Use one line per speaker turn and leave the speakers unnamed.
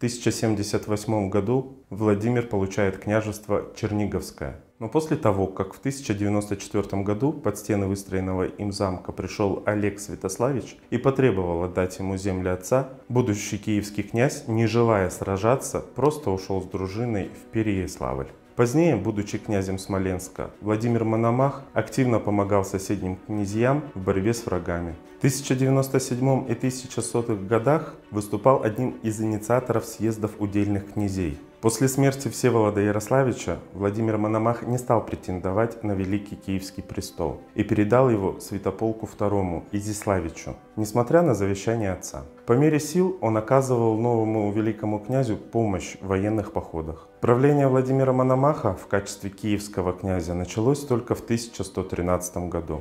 1078 году Владимир получает княжество Черниговское. Но после того, как в 1094 году под стены выстроенного им замка пришел Олег Святославич и потребовал отдать ему земли отца, будущий киевский князь, не желая сражаться, просто ушел с дружиной в Переяславль. Позднее, будучи князем Смоленска, Владимир Мономах активно помогал соседним князьям в борьбе с врагами. В 1097 и 1100 годах выступал одним из инициаторов съездов удельных князей. После смерти Всеволода Ярославича Владимир Мономах не стал претендовать на Великий Киевский престол и передал его Святополку II Изиславичу, несмотря на завещание отца. По мере сил он оказывал новому великому князю помощь в военных походах. Правление Владимира Мономаха в качестве киевского князя началось только в 1113 году.